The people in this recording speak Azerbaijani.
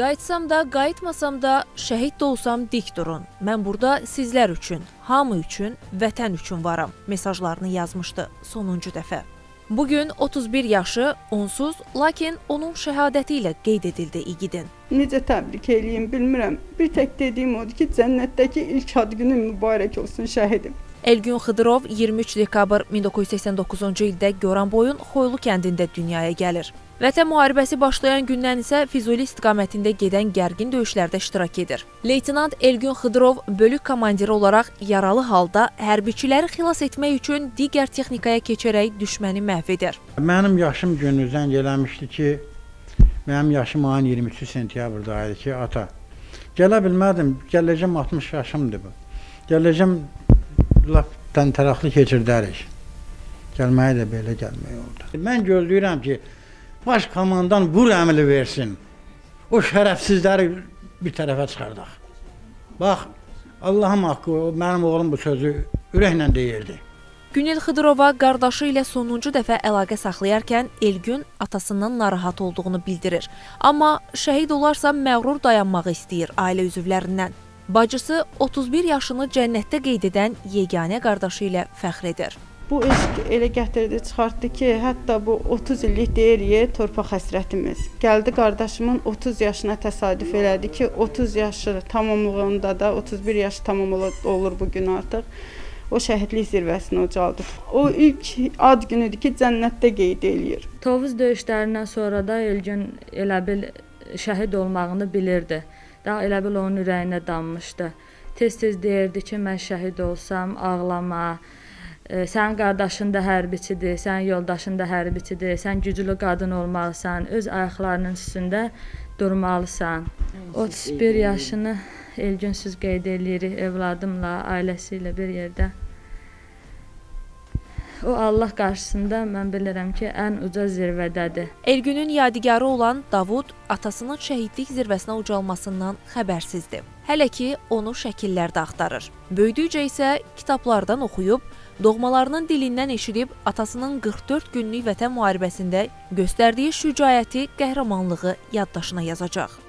Qayıtsam da, qayıtmasam da, şəhid də olsam dik durun. Mən burada sizlər üçün, hamı üçün, vətən üçün varam mesajlarını yazmışdı sonuncu dəfə. Bu gün 31 yaşı onsuz, lakin onun şəhadəti ilə qeyd edildi igidin. Necə təbrik eləyim bilmirəm. Bir tək dediyim odur ki, cənnətdəki ilk ad günün mübarək olsun şəhidim. Elgün Xıdırov 23 dekabr 1989-cu ildə Goranboyun Xoylu kəndində dünyaya gəlir. Vətən müharibəsi başlayan gündən isə Füzuli istiqamətində gedən gərgin döyüşlərdə iştirak edir. Leytenant Elgün Xıdırov bölük komandiri olaraq yaralı halda hərbiçiləri xilas etmək üçün digər texnikaya keçərək düşməni məhv edir. Mənim yaşım günü zəng eləmişdi ki, mənim yaşım ayın 23 sentyabrda idi ki, ata, gələ bilmədim, gələcəm 60 yaşımdır bu. Gələcəm lap təntəraqlı keçirdərik. Gəlməyi də belə gəlmək oldu. Mən gözləyirəm ki, baş komandan vur əmri versin. O şərəfsizləri bir tərəfə çıxardaq. Bax, Allahım haqqı, mənim oğlum bu sözü ürəklə deyirdi. Günel Xıdırova qardaşı ilə sonuncu dəfə əlaqə saxlayarkən Elgün atasından narahat olduğunu bildirir. Amma şəhid olarsa məğrur dayanmağı istəyir ailə üzvlərindən. Bacısı 31 yaşını cənnətdə qeyd edən yeganə qardaşı ilə fəxr edir. Bu eşq elə gətirdi, çıxartdı ki, hətta bu 30 illik deyirik torpaq həsrətimiz. Gəldi qardaşımın 30 yaşına təsadüf elədi ki, 30 yaşı tamamlığında da 31 yaşı tamam olur bu gün artıq. O şəhidlik zirvəsinə ucaldı. O ilk ad günüdür ki, cənnətdə qeyd eləyir. Tovuz döyüşlərindən sonra da Elgün elə bil şəhid olmağını bilirdi. Daha elə bil onun ürəyinə dammışdı. Tez-tez deyirdi ki, mən şəhid olsam, ağlama. Sənin qardaşın da hərbiçidir, sənin yoldaşın da hərbiçidir. Sən güclü qadın olmalısan, öz ayaqlarının üstündə durmalısan. 31 yaşını Elgünsüz qeyd eləyirik evladımla, ailəsi ilə bir yerdə. O Allah qarşısında mən bilirəm ki, ən uca zirvədədir. Elgünün yadigarı olan Davud atasının şəhidlik zirvəsinə ucalmasından xəbərsizdir. Hələ ki, onu şəkillərdə axtarır. Böyüdükcə isə kitablardan oxuyub, doğmalarının dilindən eşidib atasının 44 günlük vətən müharibəsində göstərdiyi şücaəti, qəhrəmanlığı yaddaşına yazacaq.